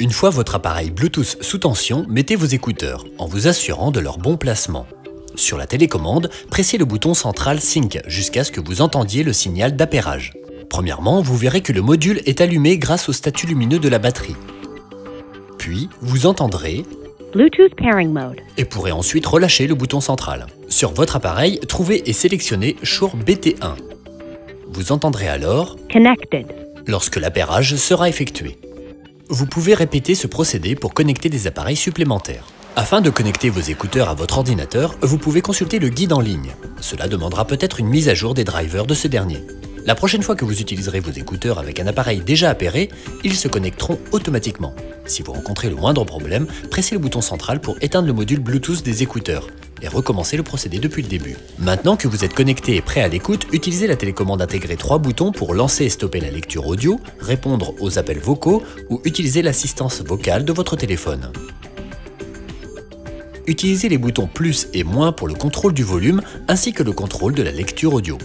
Une fois votre appareil Bluetooth sous tension, mettez vos écouteurs en vous assurant de leur bon placement. Sur la télécommande, pressez le bouton central Sync jusqu'à ce que vous entendiez le signal d'appairage. Premièrement, vous verrez que le module est allumé grâce au statut lumineux de la batterie. Puis, vous entendrez Bluetooth pairing mode. et pourrez ensuite relâcher le bouton central. Sur votre appareil, trouvez et sélectionnez Shure BT1. Vous entendrez alors Connected. lorsque l'appairage sera effectué. Vous pouvez répéter ce procédé pour connecter des appareils supplémentaires. Afin de connecter vos écouteurs à votre ordinateur, vous pouvez consulter le guide en ligne. Cela demandera peut-être une mise à jour des drivers de ce dernier. La prochaine fois que vous utiliserez vos écouteurs avec un appareil déjà appairé, ils se connecteront automatiquement. Si vous rencontrez le moindre problème, pressez le bouton central pour éteindre le module Bluetooth des écouteurs et recommencez le procédé depuis le début. Maintenant que vous êtes connecté et prêt à l'écoute, utilisez la télécommande intégrée trois boutons pour lancer et stopper la lecture audio, répondre aux appels vocaux ou utiliser l'assistance vocale de votre téléphone. Utilisez les boutons plus et moins pour le contrôle du volume ainsi que le contrôle de la lecture audio.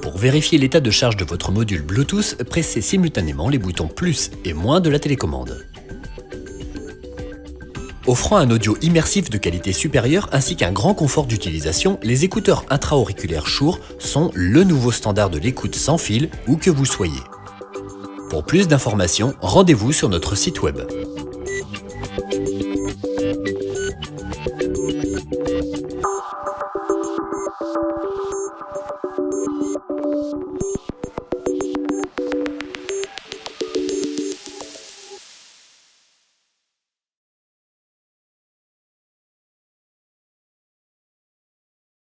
Pour vérifier l'état de charge de votre module Bluetooth, pressez simultanément les boutons plus et moins de la télécommande. Offrant un audio immersif de qualité supérieure ainsi qu'un grand confort d'utilisation, les écouteurs intra-auriculaires Shure sont le nouveau standard de l'écoute sans fil où que vous soyez. Pour plus d'informations, rendez-vous sur notre site web.